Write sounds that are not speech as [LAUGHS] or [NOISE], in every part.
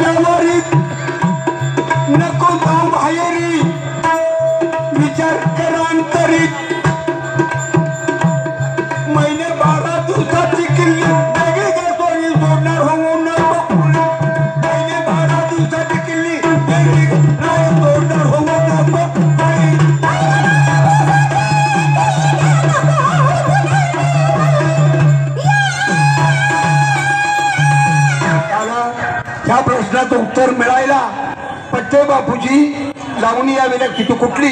व्यापारी नको भाऊ बाह्य ह्या प्रश्नाचं उत्तर मिळायला पट्टे बापूजी लावणी यावी लागते तू कुठली?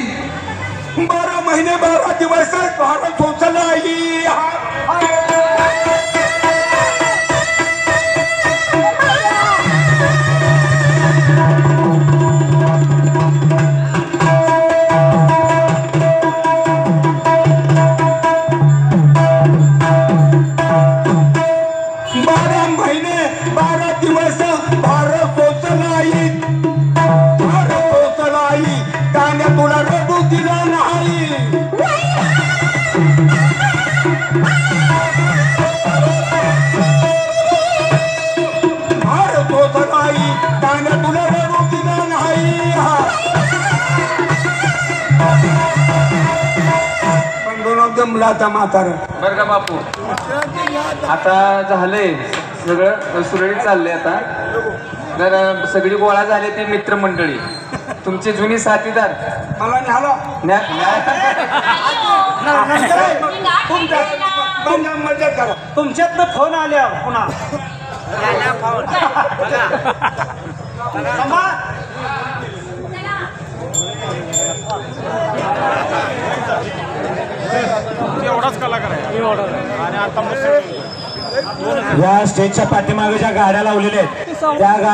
बारा महिने बारा दिवस भारत महिने बारा दिवस भारत संसद आई भारत संसद आई त्याने तुला रडू दिला नाही. भारत संसद आई त्याने तुला रडू दिला नाही. पण दोन दमला आता म्हातारा. बरं का बापू? आता झालंय. सगळं सुरळीत चाललंय आता. तर सगळी गोळा झाली ती मित्रमंडळी. तुमची जुनी साथीदार. मला न्याला न्या- न्या- तुमच्या तुमच्या मदत करा. तुमच्यातनं फोन आल्या पुन्हा. [LAUGHS] थांबा. या स्टेजच्या पाठीमागे ज्या गाड्या लावलेल्या आहेत त्या गा-